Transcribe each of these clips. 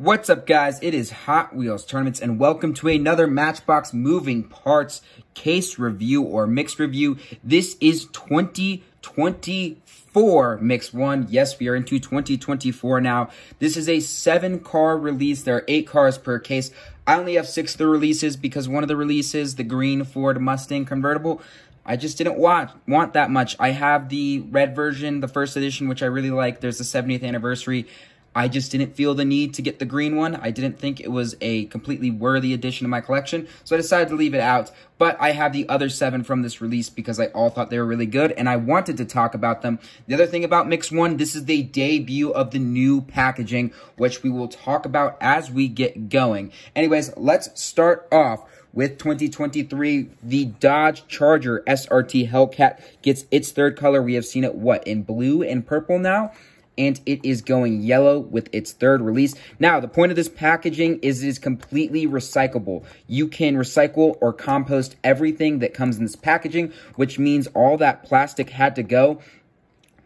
What's up, guys? It is Hot Wheels Tournaments, and welcome to another Matchbox Moving Parts case review or mixed review. This is 2024 Mix 1. Yes, we are into 2024 now. This is a seven-car release. There are eight cars per case. I only have six of the releases because one of the releases, the green Ford Mustang convertible, I just didn't want want that much. I have the red version, the first edition, which I really like. There's the 70th anniversary. I just didn't feel the need to get the green one. I didn't think it was a completely worthy addition to my collection, so I decided to leave it out. But I have the other seven from this release because I all thought they were really good, and I wanted to talk about them. The other thing about Mix 1, this is the debut of the new packaging, which we will talk about as we get going. Anyways, let's start off with 2023, the Dodge Charger SRT Hellcat gets its third color. We have seen it, what, in blue and purple now? And it is going yellow with its third release. Now, the point of this packaging is it is completely recyclable. You can recycle or compost everything that comes in this packaging, which means all that plastic had to go.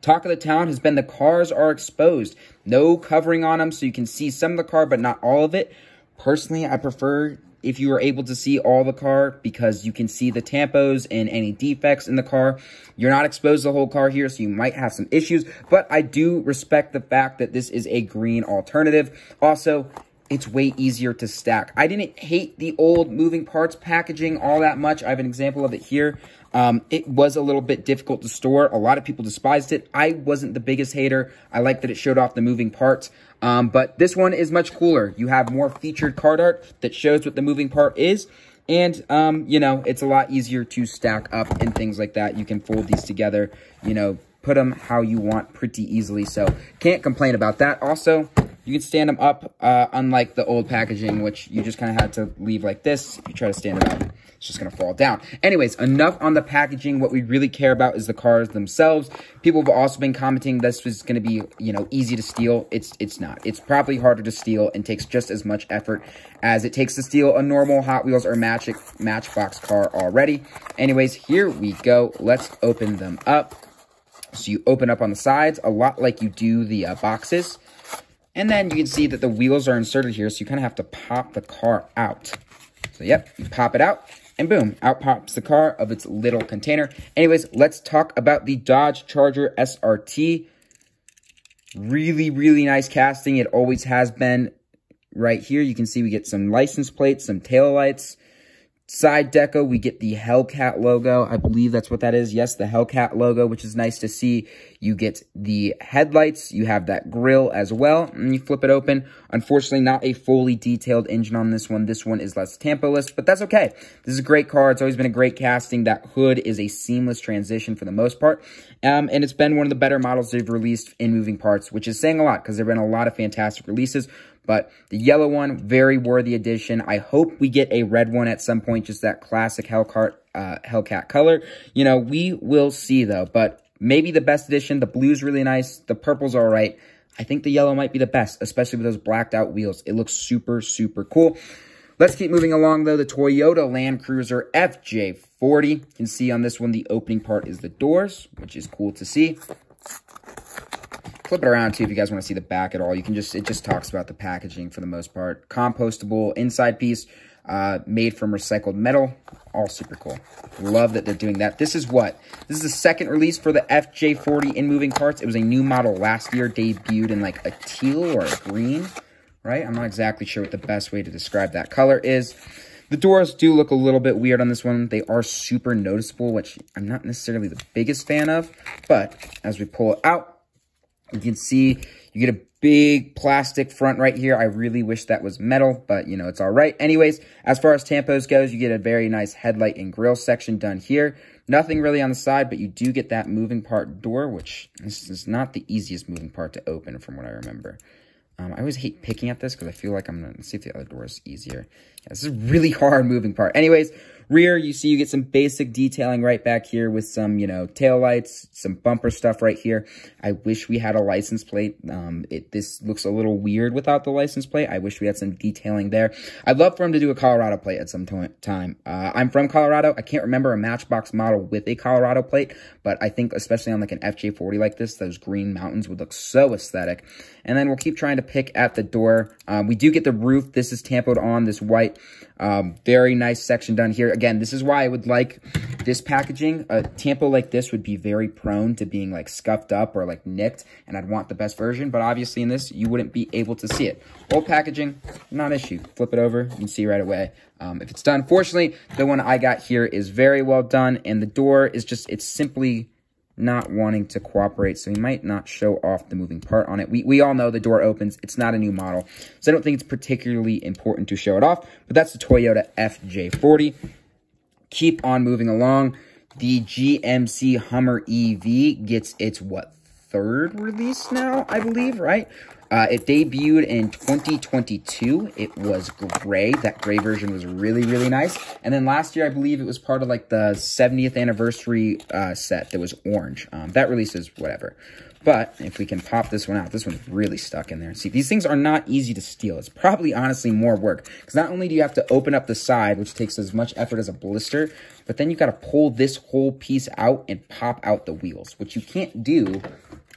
Talk of the town has been the cars are exposed. No covering on them, so you can see some of the car, but not all of it. Personally, I prefer if you are able to see all the car because you can see the tampos and any defects in the car. You're not exposed to the whole car here, so you might have some issues, but I do respect the fact that this is a green alternative. Also, it's way easier to stack. I didn't hate the old moving parts packaging all that much. I have an example of it here. Um, it was a little bit difficult to store. A lot of people despised it. I wasn't the biggest hater. I like that it showed off the moving parts. Um, but this one is much cooler. You have more featured card art that shows what the moving part is. And, um, you know, it's a lot easier to stack up and things like that. You can fold these together, you know, put them how you want pretty easily. So can't complain about that. Also, you can stand them up, uh, unlike the old packaging, which you just kind of had to leave like this. You try to stand it up, it's just going to fall down. Anyways, enough on the packaging. What we really care about is the cars themselves. People have also been commenting this was going to be, you know, easy to steal. It's it's not. It's probably harder to steal and takes just as much effort as it takes to steal a normal Hot Wheels or Magic Matchbox car already. Anyways, here we go. Let's open them up. So you open up on the sides, a lot like you do the uh, boxes. And then you can see that the wheels are inserted here, so you kind of have to pop the car out. So, yep, you pop it out, and boom, out pops the car of its little container. Anyways, let's talk about the Dodge Charger SRT. Really, really nice casting. It always has been right here. You can see we get some license plates, some tail lights, Side deco, we get the Hellcat logo. I believe that's what that is. Yes, the Hellcat logo, which is nice to see. You get the headlights. You have that grill as well. And you flip it open. Unfortunately, not a fully detailed engine on this one. This one is less tampo-less, but that's okay. This is a great car. It's always been a great casting. That hood is a seamless transition for the most part. Um, and it's been one of the better models they've released in moving parts, which is saying a lot because there have been a lot of fantastic releases. But the yellow one, very worthy addition. I hope we get a red one at some point, just that classic Hellcat, uh, Hellcat color. You know, we will see though, but maybe the best edition. The blue's really nice. The purple's all right. I think the yellow might be the best, especially with those blacked out wheels. It looks super, super cool. Let's keep moving along, though. The Toyota Land Cruiser FJ40. You can see on this one, the opening part is the doors, which is cool to see flip it around too if you guys want to see the back at all. You can just, it just talks about the packaging for the most part. Compostable inside piece, uh, made from recycled metal. All super cool. Love that they're doing that. This is what? This is the second release for the FJ40 in moving parts. It was a new model last year, debuted in like a teal or a green, right? I'm not exactly sure what the best way to describe that color is. The doors do look a little bit weird on this one. They are super noticeable, which I'm not necessarily the biggest fan of. But as we pull it out, you can see you get a big plastic front right here. I really wish that was metal, but you know, it's all right. Anyways, as far as tampos goes, you get a very nice headlight and grill section done here. Nothing really on the side, but you do get that moving part door, which this is not the easiest moving part to open from what I remember. Um, I always hate picking at this because I feel like I'm going to see if the other door is easier. Yeah, this is a really hard moving part. Anyways, Rear, you see you get some basic detailing right back here with some, you know, tail lights, some bumper stuff right here. I wish we had a license plate. Um, it This looks a little weird without the license plate. I wish we had some detailing there. I'd love for him to do a Colorado plate at some time. Uh, I'm from Colorado. I can't remember a Matchbox model with a Colorado plate, but I think especially on like an FJ40 like this, those green mountains would look so aesthetic. And then we'll keep trying to pick at the door. Um, we do get the roof. This is tampoed on, this white. Um, very nice section done here. Again, this is why I would like this packaging. A tampo like this would be very prone to being like scuffed up or like nicked, and I'd want the best version. But obviously in this, you wouldn't be able to see it. Old packaging, not issue. Flip it over, you can see right away um, if it's done. Fortunately, the one I got here is very well done, and the door is just, it's simply not wanting to cooperate, so we might not show off the moving part on it. We, we all know the door opens. It's not a new model, so I don't think it's particularly important to show it off, but that's the Toyota FJ40. Keep on moving along. The GMC Hummer EV gets its, what, third release now, I believe, right? Uh, it debuted in 2022. It was gray. That gray version was really, really nice. And then last year, I believe it was part of like the 70th anniversary uh, set that was orange. Um, that release is whatever. But if we can pop this one out, this one's really stuck in there. See, these things are not easy to steal. It's probably honestly more work. Because not only do you have to open up the side, which takes as much effort as a blister, but then you got to pull this whole piece out and pop out the wheels, which you can't do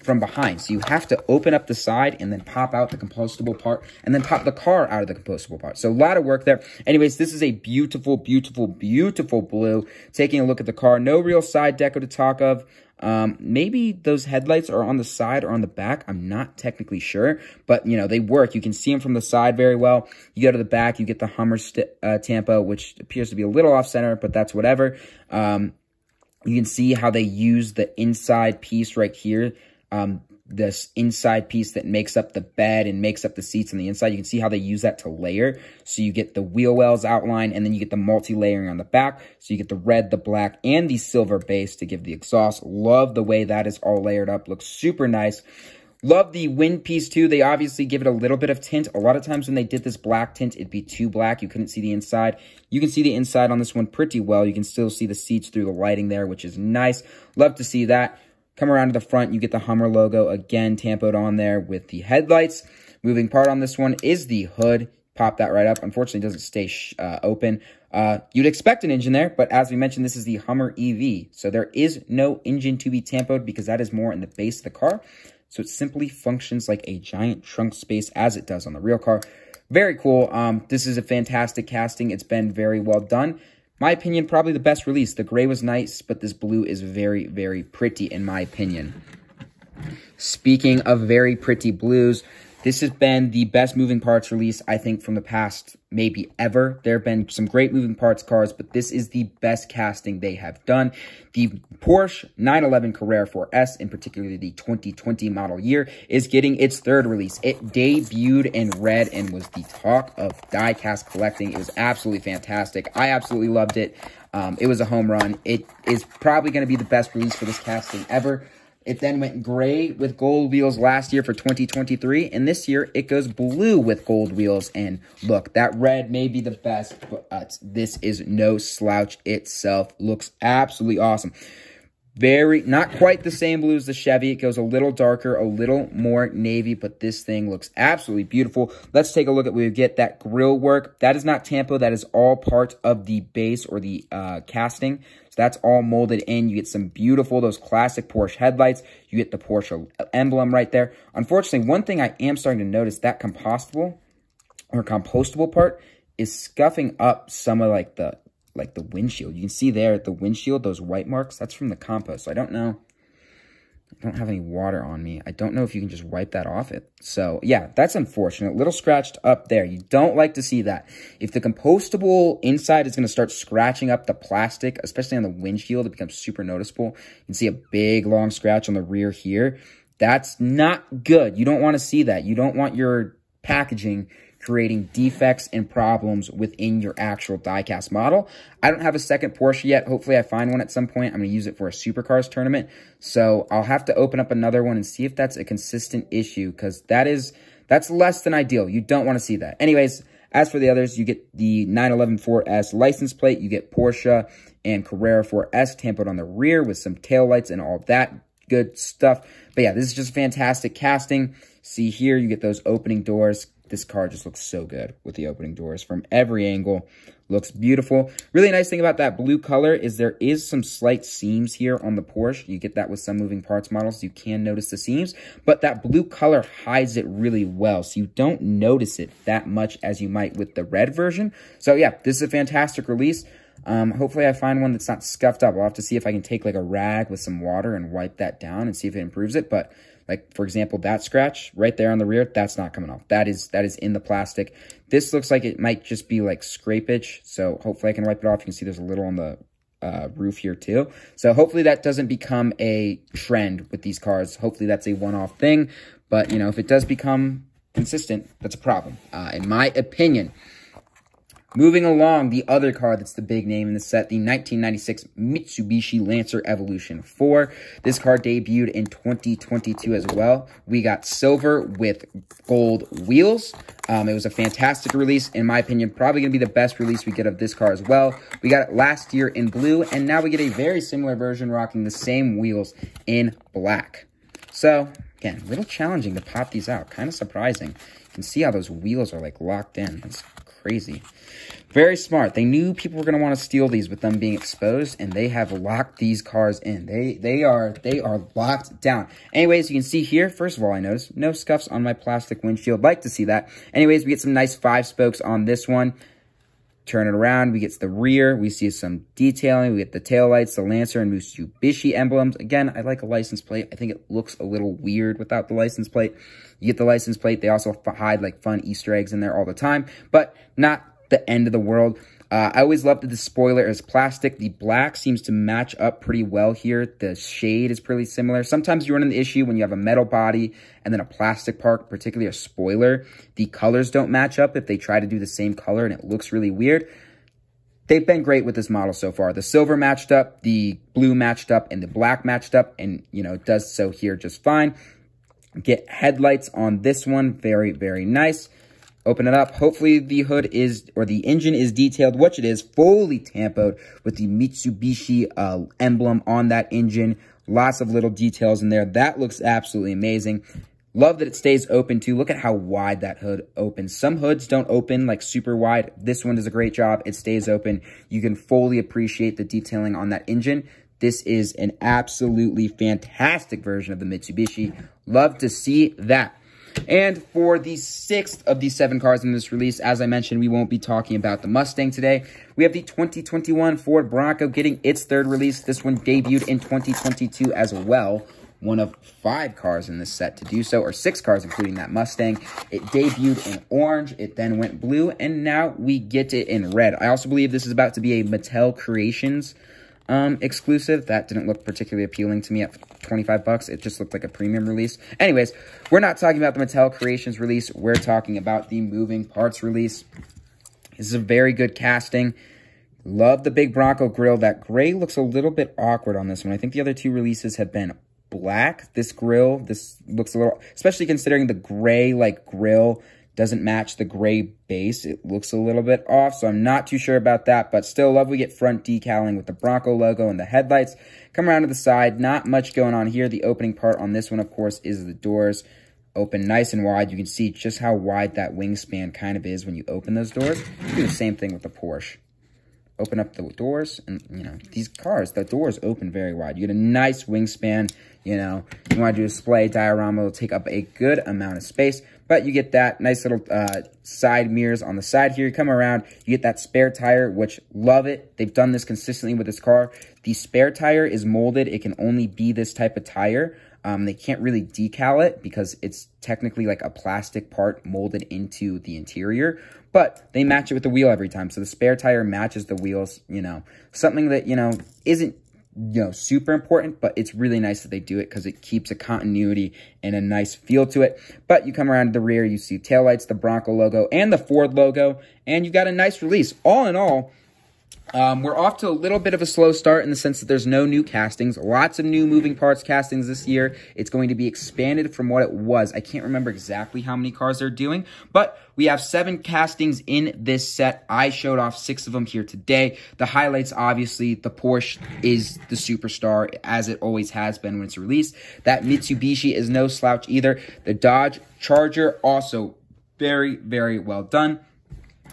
from behind. So you have to open up the side and then pop out the compostable part and then pop the car out of the compostable part. So a lot of work there. Anyways, this is a beautiful, beautiful, beautiful blue. Taking a look at the car. No real side deco to talk of. Um, maybe those headlights are on the side or on the back. I'm not technically sure, but you know, they work. You can see them from the side very well. You go to the back, you get the Hummer uh, Tampo, which appears to be a little off center, but that's whatever. Um, you can see how they use the inside piece right here um, this inside piece that makes up the bed and makes up the seats on the inside. You can see how they use that to layer. So you get the wheel wells outline and then you get the multi-layering on the back. So you get the red, the black, and the silver base to give the exhaust. Love the way that is all layered up. Looks super nice. Love the wind piece too. They obviously give it a little bit of tint. A lot of times when they did this black tint, it'd be too black. You couldn't see the inside. You can see the inside on this one pretty well. You can still see the seats through the lighting there, which is nice. Love to see that. Come around to the front, you get the Hummer logo again tampoed on there with the headlights. Moving part on this one is the hood. Pop that right up. Unfortunately, doesn't stay uh, open. Uh, you'd expect an engine there, but as we mentioned, this is the Hummer EV. So there is no engine to be tampoed because that is more in the base of the car. So it simply functions like a giant trunk space as it does on the real car. Very cool. Um, this is a fantastic casting. It's been very well done. My opinion, probably the best release. The gray was nice, but this blue is very, very pretty in my opinion. Speaking of very pretty blues, this has been the best moving parts release, I think, from the past maybe ever. There have been some great moving parts cars, but this is the best casting they have done. The Porsche 911 Carrera 4S, in particular the 2020 model year, is getting its third release. It debuted in red and was the talk of diecast collecting. It was absolutely fantastic. I absolutely loved it. Um, it was a home run. It is probably going to be the best release for this casting ever. It then went gray with gold wheels last year for 2023, and this year it goes blue with gold wheels. And look, that red may be the best, but uh, this is no slouch itself. Looks absolutely awesome. Very, not quite the same blue as the Chevy. It goes a little darker, a little more navy, but this thing looks absolutely beautiful. Let's take a look at, we get that grill work. That is not tampo. That is all part of the base or the uh, casting. That's all molded in. You get some beautiful, those classic Porsche headlights. You get the Porsche emblem right there. Unfortunately, one thing I am starting to notice, that compostable or compostable part is scuffing up some of like the like the windshield. You can see there at the windshield, those white marks, that's from the compost. So I don't know. I don't have any water on me. I don't know if you can just wipe that off it. So yeah, that's unfortunate. Little scratched up there. You don't like to see that. If the compostable inside is going to start scratching up the plastic, especially on the windshield, it becomes super noticeable. You can see a big long scratch on the rear here. That's not good. You don't want to see that. You don't want your packaging creating defects and problems within your actual diecast model. I don't have a second Porsche yet. Hopefully I find one at some point. I'm going to use it for a supercars tournament. So I'll have to open up another one and see if that's a consistent issue because that is, that's less than ideal. You don't want to see that. Anyways, as for the others, you get the 911 4S license plate. You get Porsche and Carrera 4S tampoed on the rear with some tail lights and all that good stuff. But yeah, this is just fantastic casting. See here, you get those opening doors. This car just looks so good with the opening doors from every angle. Looks beautiful. Really nice thing about that blue color is there is some slight seams here on the Porsche. You get that with some moving parts models. You can notice the seams, but that blue color hides it really well. So you don't notice it that much as you might with the red version. So yeah, this is a fantastic release. Um, hopefully I find one that's not scuffed up. I'll have to see if I can take like a rag with some water and wipe that down and see if it improves it. But like, for example, that scratch right there on the rear, that's not coming off. That is that is in the plastic. This looks like it might just be like scrapage. So hopefully I can wipe it off. You can see there's a little on the uh, roof here too. So hopefully that doesn't become a trend with these cars. Hopefully that's a one-off thing. But, you know, if it does become consistent, that's a problem, uh, in my opinion. Moving along, the other car that's the big name in the set, the 1996 Mitsubishi Lancer Evolution 4. This car debuted in 2022 as well. We got silver with gold wheels. Um, it was a fantastic release. In my opinion, probably going to be the best release we get of this car as well. We got it last year in blue, and now we get a very similar version rocking the same wheels in black. So, again, a little challenging to pop these out. Kind of surprising. You can see how those wheels are, like, locked in. Crazy. Very smart. They knew people were going to want to steal these with them being exposed, and they have locked these cars in. They they are they are locked down. Anyways, you can see here, first of all, I noticed no scuffs on my plastic windshield. Like to see that. Anyways, we get some nice five spokes on this one. Turn it around, we get to the rear, we see some detailing, we get the tail lights, the Lancer and Mitsubishi emblems. Again, I like a license plate. I think it looks a little weird without the license plate. You get the license plate. They also hide like fun Easter eggs in there all the time, but not the end of the world. Uh, I always love that the spoiler is plastic. The black seems to match up pretty well here. The shade is pretty similar. Sometimes you run into the issue when you have a metal body and then a plastic part, particularly a spoiler. The colors don't match up if they try to do the same color and it looks really weird. They've been great with this model so far. The silver matched up, the blue matched up, and the black matched up, and, you know, it does so here just fine. Get headlights on this one. Very, very nice. Open it up. Hopefully the hood is, or the engine is detailed, which it is, fully tampoed with the Mitsubishi uh, emblem on that engine. Lots of little details in there. That looks absolutely amazing. Love that it stays open too. Look at how wide that hood opens. Some hoods don't open like super wide. This one does a great job. It stays open. You can fully appreciate the detailing on that engine. This is an absolutely fantastic version of the Mitsubishi. Love to see that. And for the sixth of these seven cars in this release, as I mentioned, we won't be talking about the Mustang today. We have the 2021 Ford Bronco getting its third release. This one debuted in 2022 as well. One of five cars in this set to do so, or six cars, including that Mustang. It debuted in orange, it then went blue, and now we get it in red. I also believe this is about to be a Mattel Creations um, exclusive. That didn't look particularly appealing to me at 25 bucks. It just looked like a premium release. Anyways, we're not talking about the Mattel Creations release. We're talking about the Moving Parts release. This is a very good casting. Love the big Bronco grill. That gray looks a little bit awkward on this one. I think the other two releases have been black. This grill, this looks a little, especially considering the gray, like, grill doesn't match the gray base. It looks a little bit off, so I'm not too sure about that, but still love we get front decaling with the Bronco logo and the headlights. Come around to the side, not much going on here. The opening part on this one, of course, is the doors open nice and wide. You can see just how wide that wingspan kind of is when you open those doors. do the same thing with the Porsche. Open up the doors, and, you know, these cars, the doors open very wide. You get a nice wingspan, you know. You want to do a display diorama, it'll take up a good amount of space. But you get that nice little uh, side mirrors on the side here. You come around, you get that spare tire, which love it. They've done this consistently with this car. The spare tire is molded. It can only be this type of tire. Um, they can't really decal it because it's technically like a plastic part molded into the interior, but they match it with the wheel every time. So the spare tire matches the wheels, you know, something that, you know, isn't you know, super important, but it's really nice that they do it because it keeps a continuity and a nice feel to it. But you come around to the rear, you see taillights, the Bronco logo, and the Ford logo, and you got a nice release. All in all, um, we're off to a little bit of a slow start in the sense that there's no new castings. Lots of new moving parts castings this year. It's going to be expanded from what it was. I can't remember exactly how many cars they're doing, but we have seven castings in this set. I showed off six of them here today. The highlights, obviously, the Porsche is the superstar, as it always has been when it's released. That Mitsubishi is no slouch either. The Dodge Charger also Very, very well done.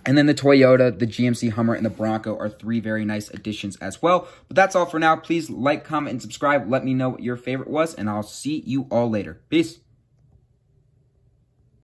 And then the Toyota, the GMC Hummer, and the Bronco are three very nice additions as well. But that's all for now. Please like, comment, and subscribe. Let me know what your favorite was, and I'll see you all later. Peace.